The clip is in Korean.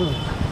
응.